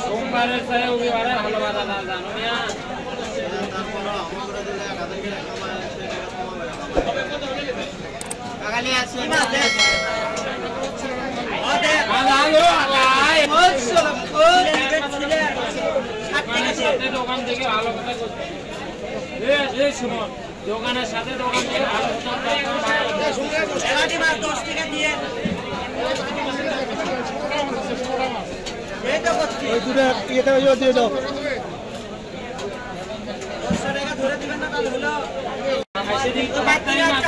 সোমবারের সাথে রবিবারে ভালো বাধা না জানো না দোকানের সাথে দোকান থেকে ভালো কথা করতে দোকানের সাথে দোকান থেকে ভালো কথা ওই দুটো ইয়েটা দিয়ে দাও। আইসিডি তো বার্তারি মাছ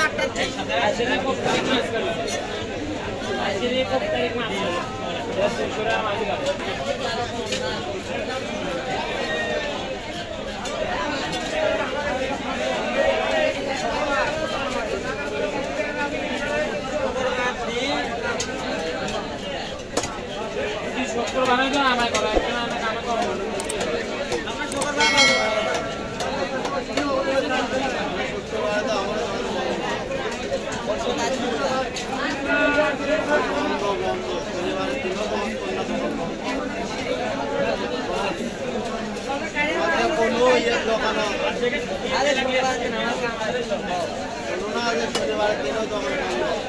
যে শনিবার দিনও দোকান শনিবার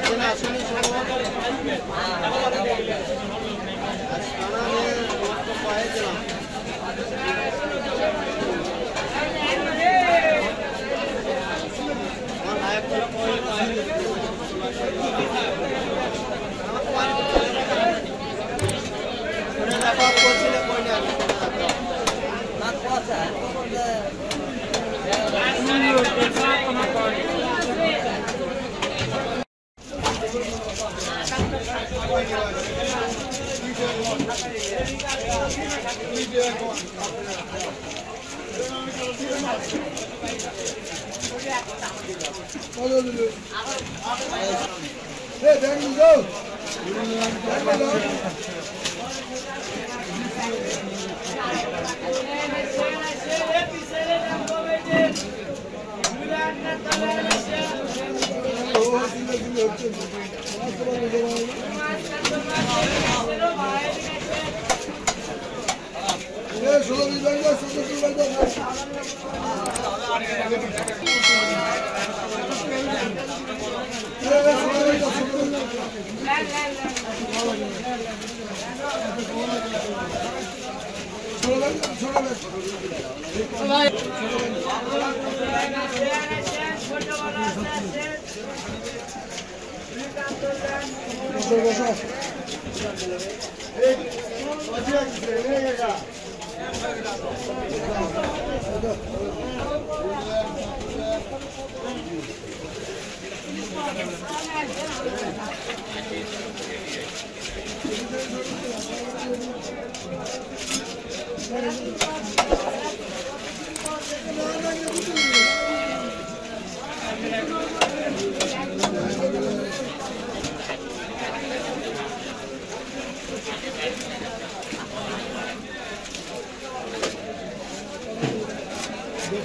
দিন Hey, there you go. Thank you gel şurada bir ben gel şurada bir ben gel.